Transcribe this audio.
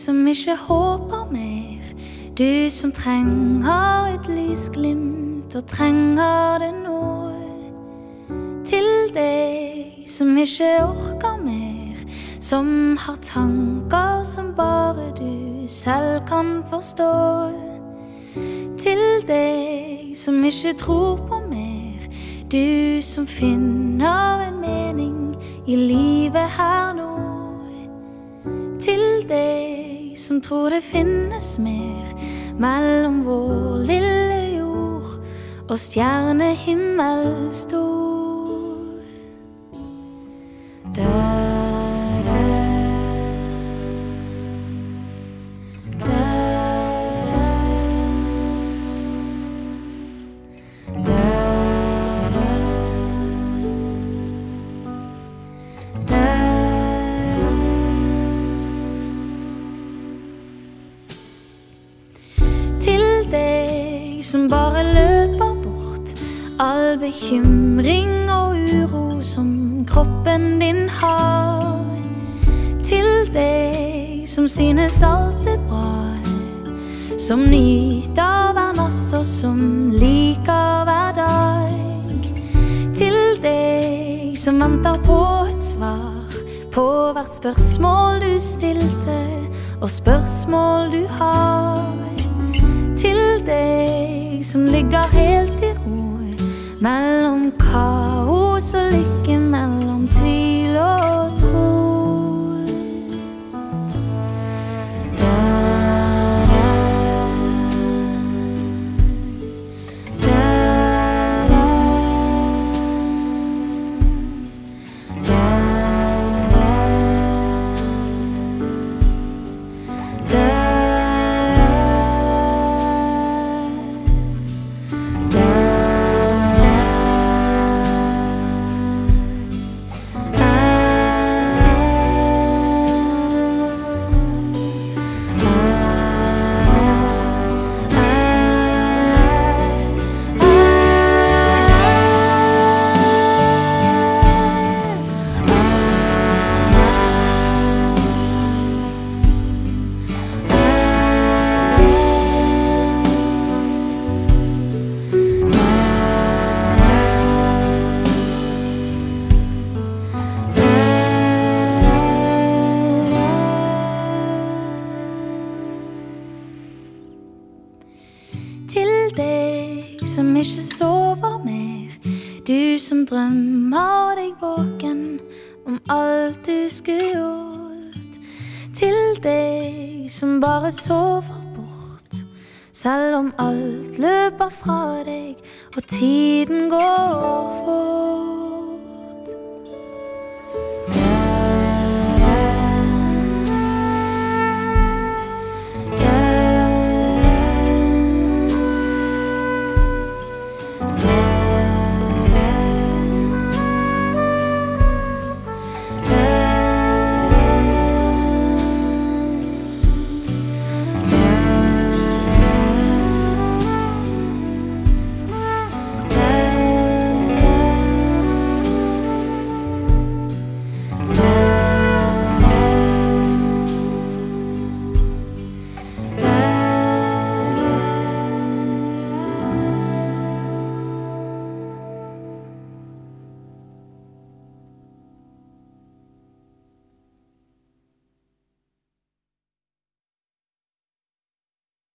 som ikke håper mer. Du som trenger et lysglimt og trenger det nå. Til deg som ikke orker mer. Som har tanker som bare du selv kan forstå. Til deg som ikke tror på mer. Du som finner en mening i livet her nå. Til deg som tror det finnes mer mellom vår lille jord og stjernehimmel stor. Som bare løper bort all bekymring og uro som kroppen din har. Til deg som synes alt er bra, som nyter hver natt og som liker hver dag. Til deg som venter på et svar på hvert spørsmål du stilte, og spørsmål du har. Som ligger helt i ro mellom kaos og lykke, deg som ikke sover mer, du som drømmer deg våken om alt du skulle gjort. Til deg som bare sover bort, selv om alt løper fra deg og tiden går fort.